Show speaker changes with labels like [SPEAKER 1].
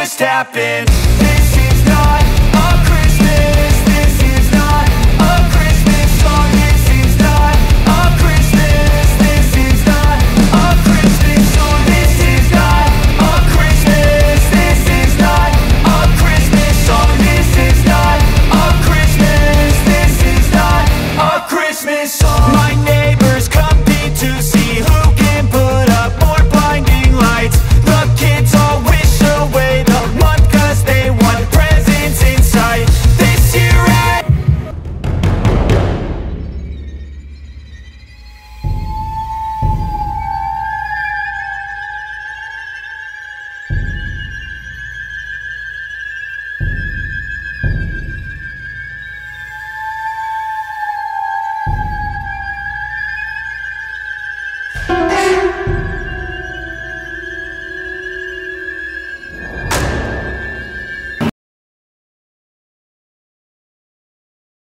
[SPEAKER 1] just happen This is not a Christmas. This is not a Christmas song. This is not a Christmas. This is not a Christmas song. This is not a Christmas. This is not a Christmas song. This is not a Christmas. This is not a Christmas song.